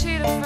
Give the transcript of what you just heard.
cheetah